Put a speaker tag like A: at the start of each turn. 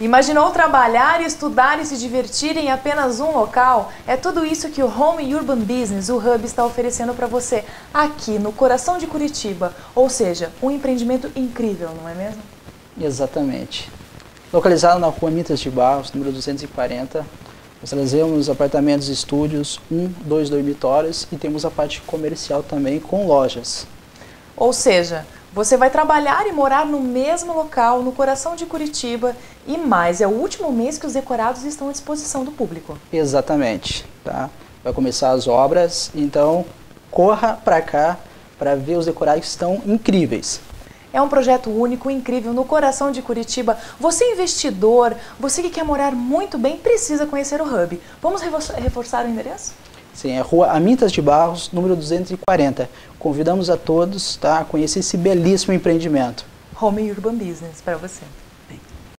A: Imaginou trabalhar, estudar e se divertir em apenas um local? É tudo isso que o Home Urban Business, o Hub, está oferecendo para você aqui no coração de Curitiba. Ou seja, um empreendimento incrível, não é mesmo?
B: Exatamente. Localizado na rua Mitas de Barros, número 240, nós trazemos apartamentos e estúdios, um, dois dormitórios e temos a parte comercial também com lojas.
A: Ou seja, você vai trabalhar e morar no mesmo local, no coração de Curitiba e mais. É o último mês que os decorados estão à disposição do público.
B: Exatamente. Tá? Vai começar as obras, então corra para cá para ver os decorados que estão incríveis.
A: É um projeto único, incrível, no coração de Curitiba. Você investidor, você que quer morar muito bem, precisa conhecer o Hub. Vamos reforçar o endereço?
B: Sim, é Rua Amintas de Barros, número 240. Convidamos a todos tá, a conhecer esse belíssimo empreendimento.
A: Home Urban Business para você.